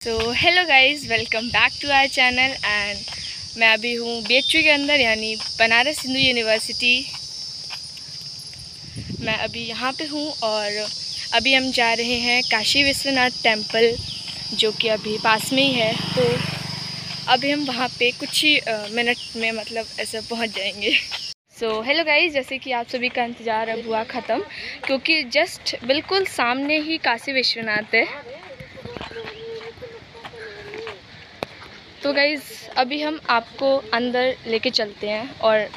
So hello guys welcome back to our channel and मैं अभी हूँ बी के अंदर, यानी बनारस हिंदू यूनिवर्सिटी मैं अभी यहाँ पे हूँ और अभी हम जा रहे हैं काशी विश्वनाथ टेंपल जो कि अभी पास में ही है। तो अभी हम वहाँ पे कुछ ही मिनट में मतलब ऐसे पहुँच जाएँगे। सो हेलो गाइस जैसे कि आप सभी का इंतज़ार अब हुआ ख़त्म, क्योंकि जस्ट बिल्कुल सामने ही काशी विश्वनाथ है। तो गाइज़ अभी हम आपको अंदर लेके चलते हैं और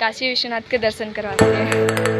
काशी विश्वनाथ के दर्शन करवाते हैं।